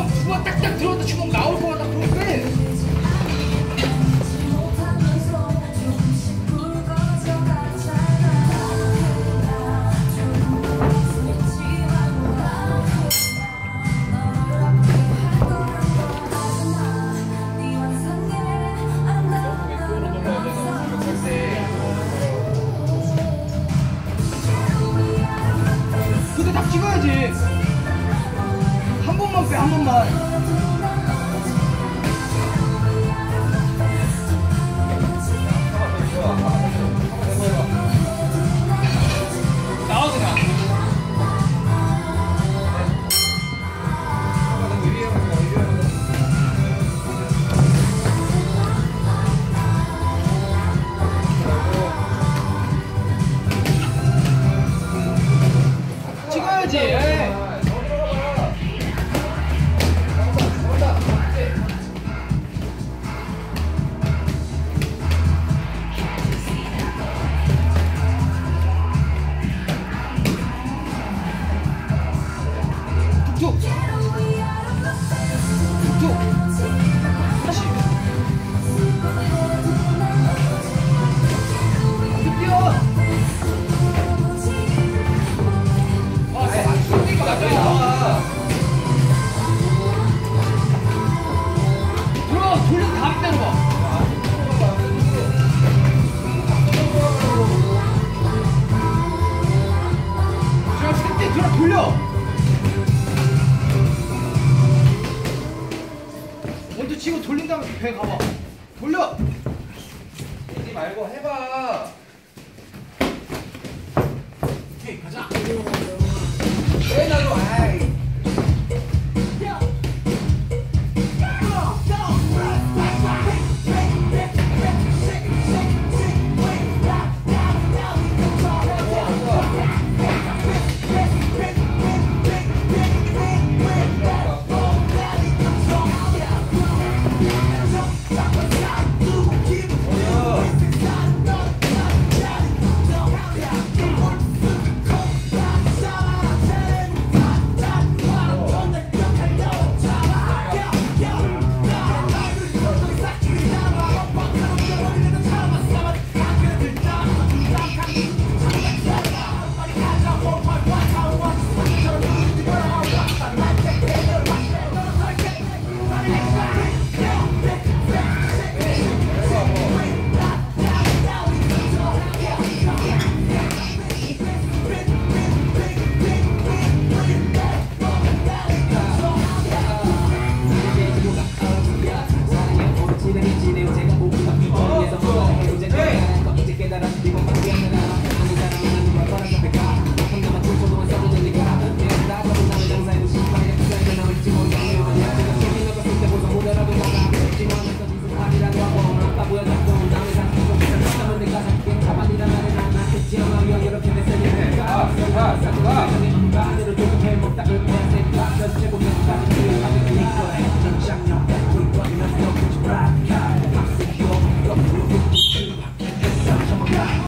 주먹 주먹 딱딱 들어갔다 주먹 나올 거 같다 I'm a man. 자, 세대 들어 돌려. 먼저 치고 돌린 다음에 배 가봐. 돌려. 하지 말고 해봐.